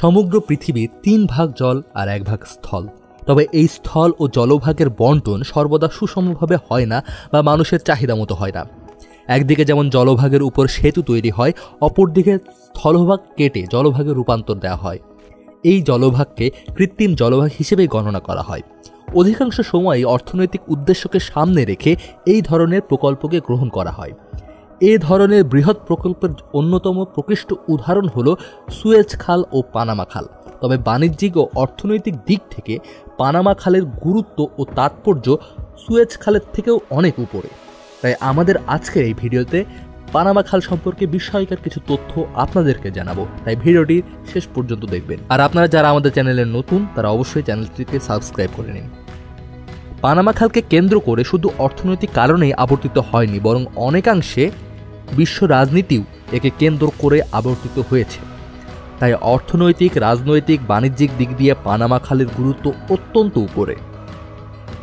সমগ্র পৃথিবীর তিন ভাগ জল আর এক ভাগ স্থল। তবে এই স্থল ও জলভাগের বন্টন সর্বদা সুষমভাবে হয় না বা মানুষের চাহিদা মতো হয় না। একদিকে যেমন জলভাগের উপর সেতু তৈরি হয়, অপরদিকে স্থলভাগ কেটে জলভাগে রূপান্তর দেওয়া হয়। এই জলভাগকে কৃত্রিম জলভাগ হিসেবে গণনা করা হয়। অধিকাংশ সময়ই অর্থনৈতিক উদ্দেশ্যকে সামনে রেখে এই ধরনের প্রকল্পকে গ্রহণ করা হয়। এ ধরনের বৃহৎ প্রকল্পের অন্যতম প্রকৃষ্ট উদাহরণ হল সুয়েজ খাল ও পানামা খাল। তবে বাণিজ্যিক ও অর্থনৈতিক দিক থেকে পানামা খালের গুরুত্ব ও তাৎপর্য সুয়েজ খালের থেকেও অনেক উপরে। তাই আমাদের আজকের এই ভিডিওতে পানামা খাল সম্পর্কে বিস্ময়কর কিছু তথ্য আপনাদেরকে জানাব। তাই ভিডিওটি শেষ পর্যন্ত দেখবেন। আর আপনারা যারা আমাদের চ্যানেলে নতুন, তারা অবশ্যই চ্যানেলটিকে সাবস্ক্রাইব করে নিন। পানামা খালকে কেন্দ্র করে শুধু অর্থনৈতিক কারণেই আবর্তিত হয়নি, বরং অনেকাংশে বিশ্ব রাজনীতিও একে কেন্দ্র করে আবর্তিত হয়েছে। তাই অর্থনৈতিক, রাজনৈতিক, বাণিজ্যিক দিক দিয়ে পানামা খালের গুরুত্ব অত্যন্ত উপরে।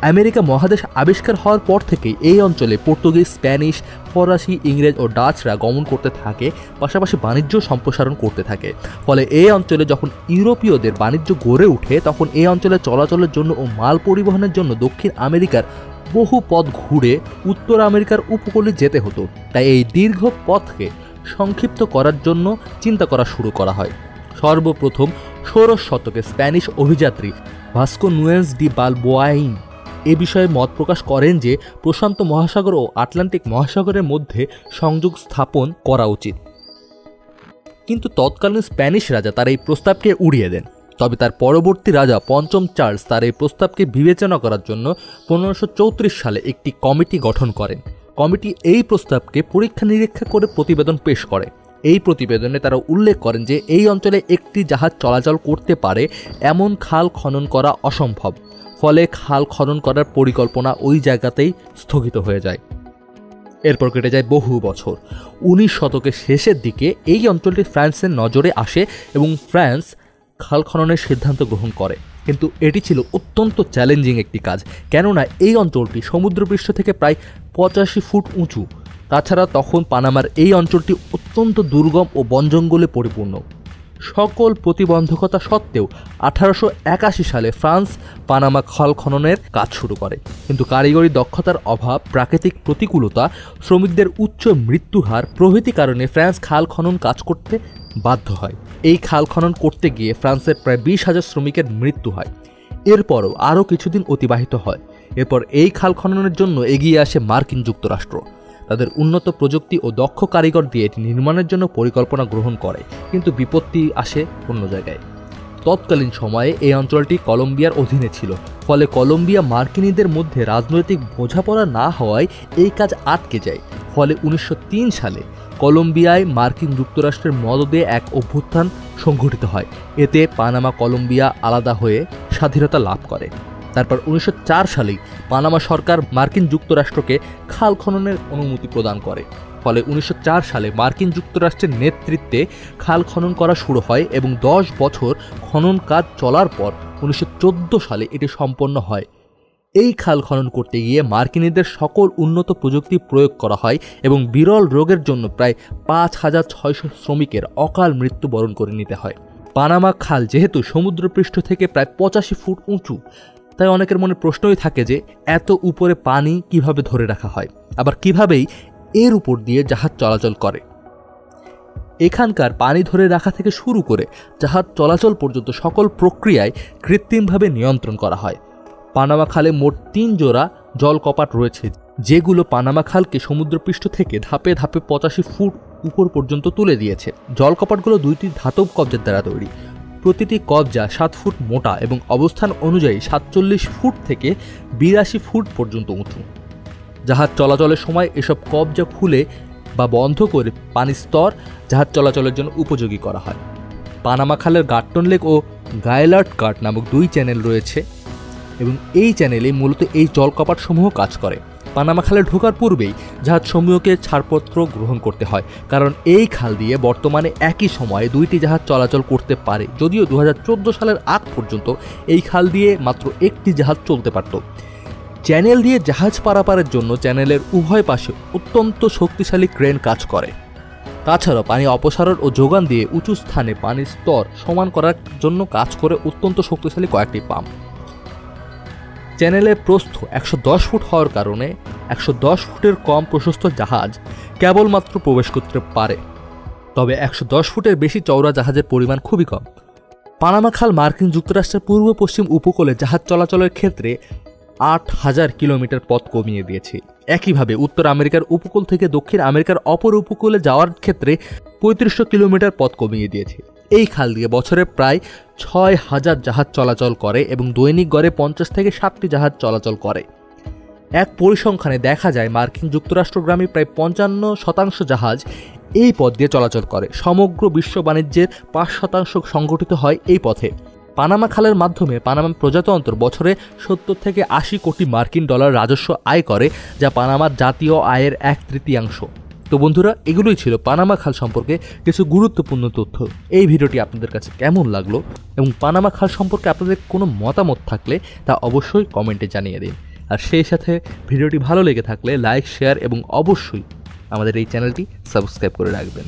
আমেরিকা মহাদেশ আবিষ্কার হওয়ার পর থেকেই এই অঞ্চলে পর্তুগিজ, স্প্যানিশ, ফরাসি, ইংরেজ ও ডাচরা গমন করতে থাকে, পাশাপাশি বাণিজ্য সম্প্রসারণ করতে থাকে। ফলে এই অঞ্চলে যখন ইউরোপীয়দের বাণিজ্য গড়ে ওঠে, তখন এই অঞ্চলে চলাচলের জন্য ও মাল পরিবহনের জন্য দক্ষিণ আমেরিকার বহু পথ ঘুরে উত্তর আমেরিকার উপকূলে যেতে হতো। তাই এই দীর্ঘ পথকে সংক্ষিপ্ত করার জন্য চিন্তা করা শুরু করা হয়। সর্বপ্রথম ষোড়শ শতকে স্প্যানিশ অভিযাত্রী ভাস্কো নুয়েন্স ডি বালবোয়াইন এ বিষয়ে মত প্রকাশ করেন যে, প্রশান্ত মহাসাগর ও আটলান্টিক মহাসাগরের মধ্যে সংযোগ স্থাপন করা উচিত। কিন্তু তৎকালীন স্প্যানিশ রাজা তার এই প্রস্তাবকে উড়িয়ে দেন। তবে তার পরবর্তী রাজা পঞ্চম চার্লস তার এই প্রস্তাবকে বিবেচনা করার জন্য পনেরোশো সালে একটি কমিটি গঠন করেন। কমিটি এই প্রস্তাবকে পরীক্ষা নিরীক্ষা করে প্রতিবেদন পেশ করে। এই প্রতিবেদনে তারা উল্লেখ করেন যে এই অঞ্চলে একটি জাহাজ চলাচল করতে পারে, এমন খাল খনন করা অসম্ভব। ফলে খাল খনন করার পরিকল্পনা ওই জায়গাতেই স্থগিত হয়ে যায়। এরপর কেটে যায় বহু বছর। উনিশ শতকের শেষের দিকে এই অঞ্চলটি ফ্রান্সের নজরে আসে এবং ফ্রান্স খাল খননের সিদ্ধান্ত গ্রহণ করে। কিন্তু এটি ছিল অত্যন্ত চ্যালেঞ্জিং একটি কাজ। কেননা এই অঞ্চলটি সমুদ্রপৃষ্ঠ থেকে প্রায় পঁচাশি ফুট উঁচু। তাছাড়া তখন পানামার এই অঞ্চলটি অত্যন্ত দুর্গম ও বনজঙ্গলে পরিপূর্ণ। সকল প্রতিবন্ধকতা সত্ত্বেও আঠারোশো একাশি সালে ফ্রান্স পানামা খাল খননের কাজ শুরু করে। কিন্তু কারিগরি দক্ষতার অভাব, প্রাকৃতিক প্রতিকূলতা, শ্রমিকদের উচ্চ মৃত্যুহার প্রভৃতি কারণে ফ্রান্স খাল খনন কাজ করতে বাধ্য হয়। এই খাল খনন করতে গিয়ে ফ্রান্সের প্রায় বিশ হাজার শ্রমিকের মৃত্যু হয়। এরপরও আরও কিছুদিন অতিবাহিত হয়। এরপর এই খাল খননের জন্য এগিয়ে আসে মার্কিন যুক্তরাষ্ট্র। তাদের উন্নত প্রযুক্তি ও দক্ষ কারিগর দিয়ে এটি নির্মাণের জন্য পরিকল্পনা গ্রহণ করে, কিন্তু বিপত্তি আসে অন্য জায়গায়। তৎকালীন সময়ে এই অঞ্চলটি কলম্বিয়ার অধীনে ছিল। ফলে কলম্বিয়া মার্কিনীদের মধ্যে রাজনৈতিক বোঝাপড়া না হওয়ায় এই কাজ আটকে যায়। ফলে উনিশশো তিন সালে কলম্বিয়ায় মার্কিন যুক্তরাষ্ট্রের মদদে এক অভ্যুত্থান সংঘটিত হয়। এতে পানামা কলম্বিয়া আলাদা হয়ে স্বাধীনতা লাভ করে। তারপর উনিশশো চার সালেই পানামা সরকার মার্কিন যুক্তরাষ্ট্রকে খাল খননের অনুমতি প্রদান করে। ফলে উনিশশো চার সালে মার্কিন যুক্তরাষ্ট্রের নেতৃত্বে খাল খনন করা শুরু হয় এবং দশ বছর খনন কাজ চলার পর উনিশশো চোদ্দ সালে এটি সম্পন্ন হয়। এই খাল খনন করতে গিয়ে মার্কিনীদের সকল উন্নত প্রযুক্তি প্রয়োগ করা হয় এবং বিরল রোগের জন্য প্রায় পাঁচ হাজার ছয়শো শ্রমিকের অকাল মৃত্যুবরণ করে নিতে হয়। পানামা খাল যেহেতু সমুদ্রপৃষ্ঠ থেকে প্রায় পঁচাশি ফুট উঁচু, তাই অনেকের মনে প্রশ্নই থাকে যে এত উপরে পানি কীভাবে ধরে রাখা হয়? আবার কিভাবেই এর উপর দিয়ে জাহাজ চলাচল করে। এখানকার পানি ধরে রাখা থেকে শুরু করে জাহাজ চলাচল পর্যন্ত সকল প্রক্রিয়ায় কৃত্রিমভাবে নিয়ন্ত্রণ করা হয়। পানামা খালে মোট তিন জোড়া জল কপাট রয়েছে, যেগুলো পানামা খালকে সমুদ্রপৃষ্ঠ থেকে ধাপে ধাপে পঁচাশি ফুট উপর পর্যন্ত তুলে দিয়েছে। জলকপাটগুলো দুইটি ধাতব কবজের দ্বারা তৈরি। প্রতিটি কবজা সাত ফুট মোটা এবং অবস্থান অনুযায়ী সাতচল্লিশ ফুট থেকে বিরাশি ফুট পর্যন্ত উঁচু। জাহাজ চলাচলের সময় এসব কবজা খুলে বা বন্ধ করে পানির স্তর জাহাজ চলাচলের জন্য উপযোগী করা হয়। পানামা খালের গার্টন লেক ও গায়লার্ট কার্ট নামক দুই চ্যানেল রয়েছে এবং এই চ্যানেলে মূলত এই জলকপাটসমূহ কাজ করে। পানামা খালে ঢোকার পূর্বেই জাহাজ সমূহকে ছাড়পত্র গ্রহণ করতে হয়, কারণ এই খাল দিয়ে বর্তমানে একই সময়ে দুইটি জাহাজ চলাচল করতে পারে। যদিও দু হাজার চোদ্দ সালের আগ পর্যন্ত এই খাল দিয়ে মাত্র একটি জাহাজ চলতে পারত। চ্যানেল দিয়ে জাহাজ পারাপারের জন্য চ্যানেলের উভয় পাশে অত্যন্ত শক্তিশালী ক্রেন কাজ করে। তাছাড়াও পানি অপসারণ ও যোগান দিয়ে উঁচু স্থানে পানির স্তর সমান করার জন্য কাজ করে অত্যন্ত শক্তিশালী কয়েকটি পাম্প। চ্যানেলের প্রস্থ একশো দশ ফুট হওয়ার কারণে একশো দশ ফুটের কম প্রশস্ত জাহাজ কেবলমাত্র প্রবেশ করতে পারে। তবে একশো দশ ফুটের বেশি চওড়া জাহাজের পরিমাণ খুবই কম। পানামা খাল মার্কিন যুক্তরাষ্ট্রের পূর্ব পশ্চিম উপকূলে জাহাজ চলাচলের ক্ষেত্রে আট হাজার কিলোমিটার পথ কমিয়ে দিয়েছে। একইভাবে উত্তর আমেরিকার উপকূল থেকে দক্ষিণ আমেরিকার অপর উপকূলে যাওয়ার ক্ষেত্রে পঁয়ত্রিশশো কিলোমিটার পথ কমিয়ে দিয়েছে। এই খাল দিয়ে বছরে প্রায় ছয় হাজার জাহাজ চলাচল করে এবং দৈনিক গড়ে পঞ্চাশ থেকে ষাটটি জাহাজ চলাচল করে। এক পরিসংখ্যানে দেখা যায়, মার্কিন যুক্তরাষ্ট্রগ্রামী প্রায় পঞ্চান্ন শতাংশ জাহাজ এই পথ দিয়ে চলাচল করে। সমগ্র বিশ্ব বাণিজ্যের পাঁচ শতাংশ সংগঠিত হয় এই পথে। পানামা খালের মাধ্যমে পানামা প্রজাতন্ত্র বছরে সত্তর থেকে আশি কোটি মার্কিন ডলার রাজস্ব আয় করে, যা পানামার জাতীয় আয়ের এক তৃতীয়াংশ। তো বন্ধুরা, এগুলোই ছিল পানামা খাল সম্পর্কে কিছু গুরুত্বপূর্ণ তথ্য। এই ভিডিওটি আপনাদের কাছে কেমন লাগল এবং পানামা খাল সম্পর্কে আপনাদের কোনো মতামত থাকলে তা অবশ্যই কমেন্টে জানিয়ে দিন। আর সেই সাথে ভিডিওটি ভালো লেগে থাকলে লাইক, শেয়ার এবং অবশ্যই আমাদের এই চ্যানেলটি সাবস্ক্রাইব করে রাখবেন।